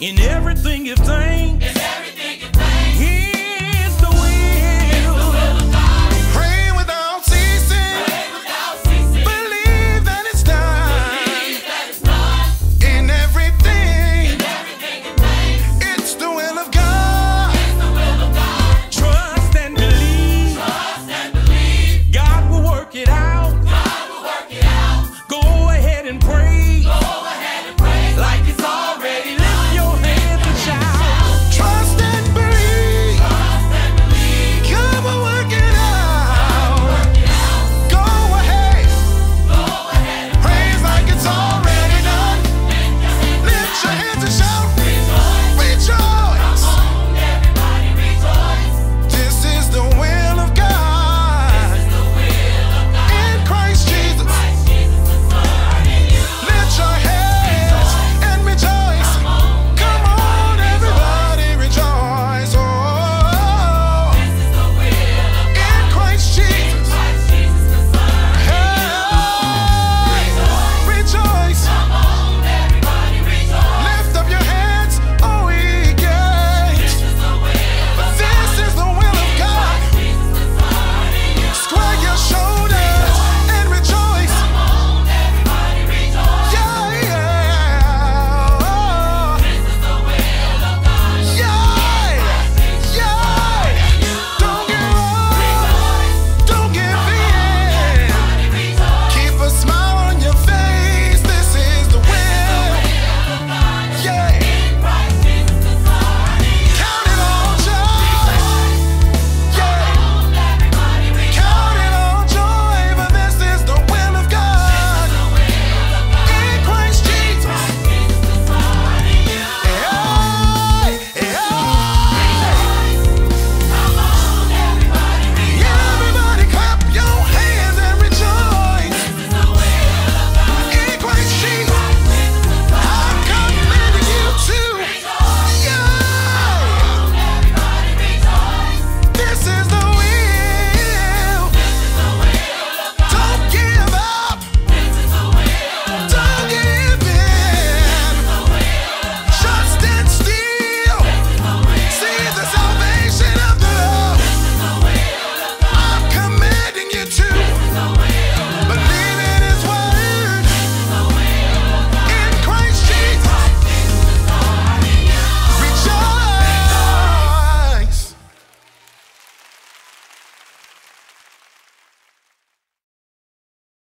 In everything you've done.